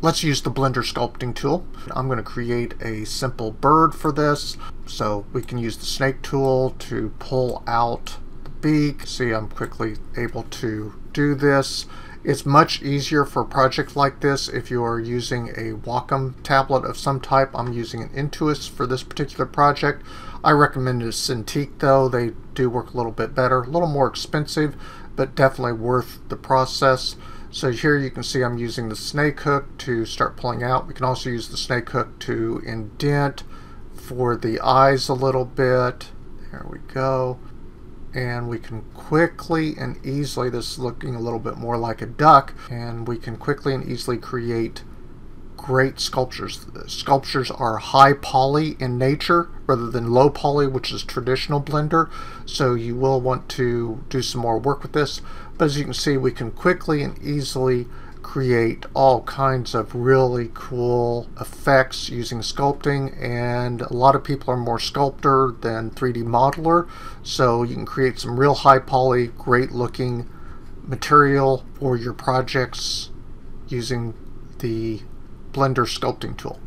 let's use the Blender sculpting tool. I'm going to create a simple bird for this. So we can use the snake tool to pull out the beak. See, I'm quickly able to do this. It's much easier for a project like this if you are using a Wacom tablet of some type. I'm using an Intuos for this particular project. I recommend a Cintiq though. They do work a little bit better, a little more expensive, but definitely worth the process. So here you can see I'm using the snake hook to start pulling out. We can also use the snake hook to indent for the eyes a little bit. There we go and we can quickly and easily, this is looking a little bit more like a duck, and we can quickly and easily create great sculptures. Sculptures are high poly in nature rather than low poly, which is traditional Blender, so you will want to do some more work with this. But as you can see, we can quickly and easily create all kinds of really cool effects using sculpting and a lot of people are more sculptor than 3D modeler so you can create some real high poly great looking material for your projects using the Blender sculpting tool.